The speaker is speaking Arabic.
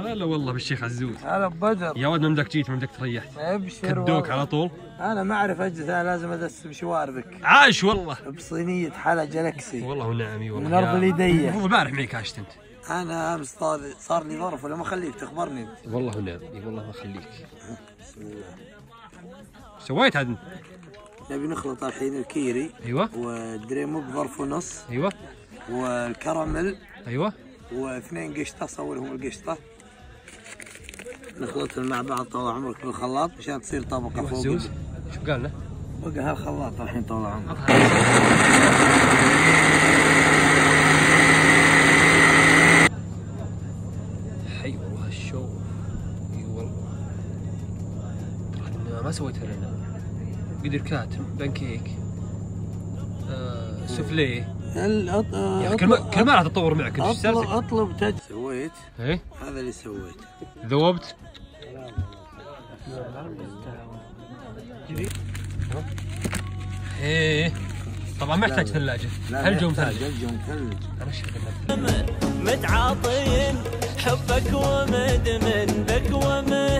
هلا والله بالشيخ عزوز. هلا ببدر. يا ولد ممدك جيت ممدك تريحت ابشر كدوك. على طول. أنا ما أعرف أجلس أنا لازم أدس بشواربك عاش والله. بصينية حلا جالكسي والله ونعم إي والله. من أرض يا- اليدية. المفروض البارح معي كاشت أنت. أنا أمس صار صار لي ظرف ولا ما خليك تخبرني. انت والله ونعم إي والله ما اخليك سويت عاد؟ نبي نخلط الحين الكيري. أيوه. والدريمو بظرف ونص. أيوه. والكراميل. أيوه. واثنين قشطة صورهم القشطة. نخلطهم مع بعض طول عمرك بالخلاط مشان تصير طبقة أيوه فوق شو قال له؟ بقى هالخلاط الحين طول عمرك. حي والله الشو أي والله. ما سويتها لنا قدر كاتم بانكيك. آه أط- يا أخي كل ما كل ما راح تطور معك إيش اطلب؟ أطلب تج سويت؟ إيه؟ هذا اللي سويته. ذوبت؟ إيه. طبعا ما يحتاج ثلاجة. ثلج ومثلج ثلج متعاطين حبك ومدمن بك ومن